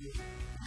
え!